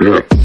Yeah.